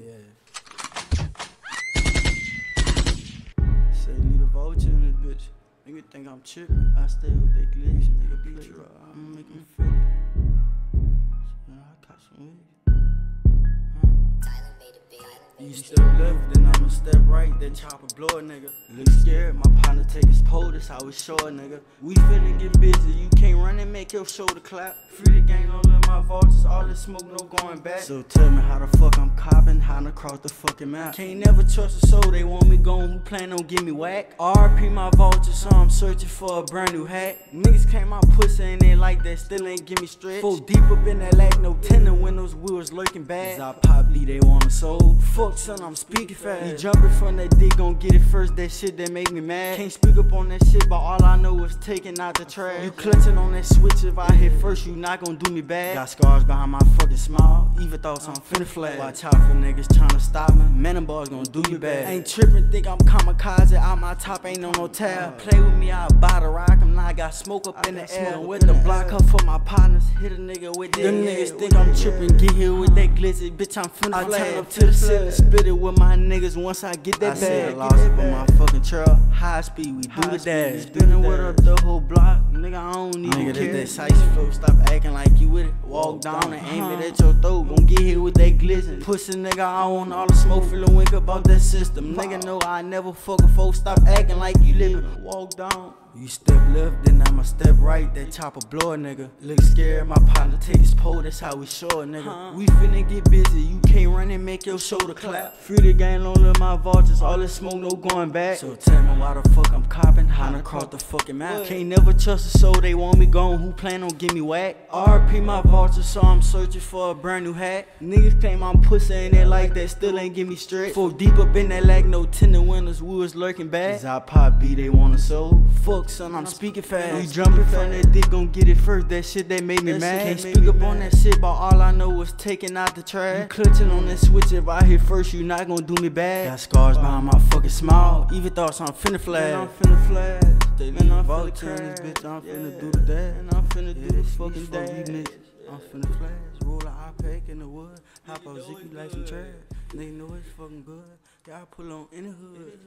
Yeah. Say Leedavulture in this bitch. Nigga think I'm trippin'. I stay with that glitch. Nigga be like, I'ma make him feel it. So I got some weed. You step left, then I'ma step right, then chop a blow a nigga. Look scared, my partner take his pole, that's how we show a nigga. We finna get busy, you can't run and make your shoulder clap. Free the gang, don't let my vultures, smoke, no going back. So tell me how the fuck I'm copping, how to cross the fucking map. Can't never trust a soul, they want me gone, who plan on give me whack. RP my vulture, so I'm searching for a brand new hat. Niggas came out pussy and they like that, still ain't give me stretch. Full deep up in that lag, no tinted windows, we was lurking bad. I probably they want a soul. Fuck son, I'm speaking fast. You jumping from that dick, gon' get it first, that shit that make me mad. Can't speak up on that shit, but all I know is taking out the trash. You clutching on that switch, if I hit first, you not gon' do me bad. Got scars behind my fucking even thoughts I'm finna flag. Watch out for niggas tryna stop me, man, them boys gon' do you bad. Ain't trippin', think I'm kamikaze, out my top ain't on no tab. Play with me, I'll buy the rock, got smoke up in the air. With the block up for my partners, hit a nigga with that. Them niggas think I'm trippin', get here with that glizzy, bitch, I'm finna I turn up to the city, spit it with my niggas once I get that I bag. I lost up on my fucking trail, high speed, we do the dash. Spinning with up the whole block, nigga, I don't even nigga, care. That size flow, stop acting like you with it. Walk down and aim it at your throat, gon' get here with that glizzy. Pussy nigga, I want all the smoke, feelin' wink about that system. Nigga know I never fuck a folk, stop acting like you living. Walk down. You step left, then I'ma step right. That chopper blow a nigga. Look scared, my partner take his pole, that's how we show a nigga. Huh? We finna get busy, you can't run and make your shoulder clap. Free the gang, don't let my vultures, all this smoke, no going back. So tell me why the fuck I'm copping, how to cross the fucking map. Can't never trust a soul, they want me gone, who plan on give me whack? RP my vultures, so I'm searching for a brand new hat. Niggas claim I'm pussy and they like that, still ain't give me straight. Full deep up in that lag, no tender windows, we was lurking back. I pop B, they want a soul. Fuck son, I'm speaking fast. You jumping from that dick, gon' get it first. That shit that made me mad. Can't speak up on that shit, but all I know is taking out the trash. You clutching on that switch, if I hit first, you not gon' do me bad. Got scars behind my fucking smile. Even thoughts I'm finna flash. flag. I'm finna flag. Man, I'm finna this bitch, I'm finna do the dad. And I'm finna do the fucking dad. I'm finna flash, roll a hot pack in the wood, hop out zicky like some trash. They know it's fucking good. Y'all pull on in the hood.